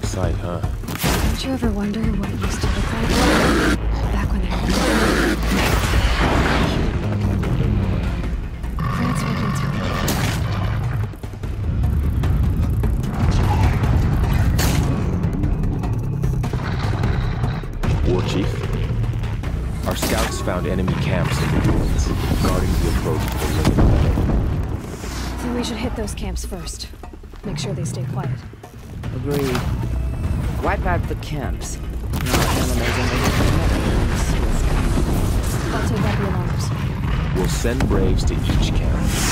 Don't you ever wonder what it used to look like? Back when they were Grant's making time. War Chief, our scouts found enemy camps in the ruins, guarding the approach to the Ring of Metal. Think we should hit those camps first. Make sure they stay quiet. Agreed. Wipe out the camps. Not animals and they suicide. I'll take out the alarms. We'll send Braves to each camp.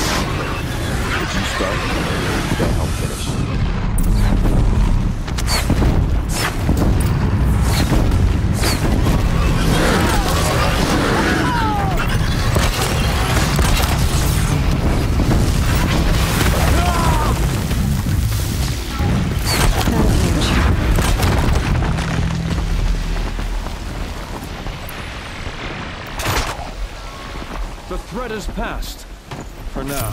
The threat is past. For now.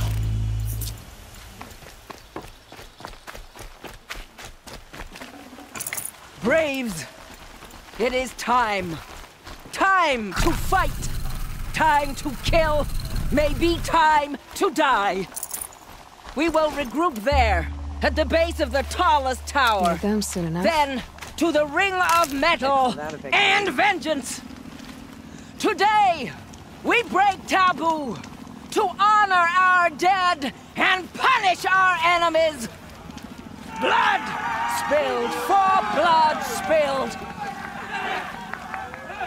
Braves! It is time. Time to fight. Time to kill. Maybe time to die. We will regroup there, at the base of the tallest tower. Them soon enough. Then to the Ring of Metal and Vengeance. Today, we break taboo to honor our dead and punish our enemies. Blood spilled for blood spilled.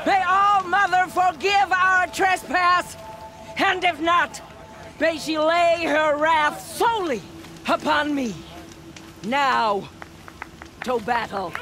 May All Mother forgive our trespass, and if not, may she lay her wrath solely upon me. Now, to battle.